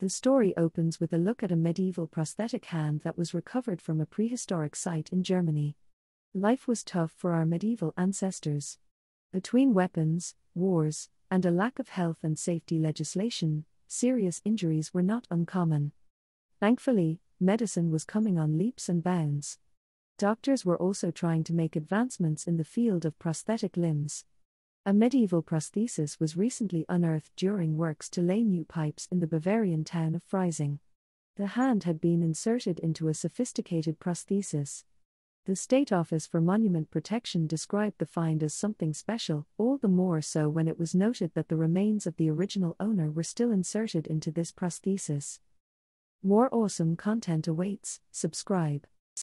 The story opens with a look at a medieval prosthetic hand that was recovered from a prehistoric site in Germany. Life was tough for our medieval ancestors. Between weapons, wars, and a lack of health and safety legislation, serious injuries were not uncommon. Thankfully, medicine was coming on leaps and bounds. Doctors were also trying to make advancements in the field of prosthetic limbs. A medieval prosthesis was recently unearthed during works to lay new pipes in the Bavarian town of Freising. The hand had been inserted into a sophisticated prosthesis. The State Office for Monument Protection described the find as something special, all the more so when it was noted that the remains of the original owner were still inserted into this prosthesis. More awesome content awaits, subscribe.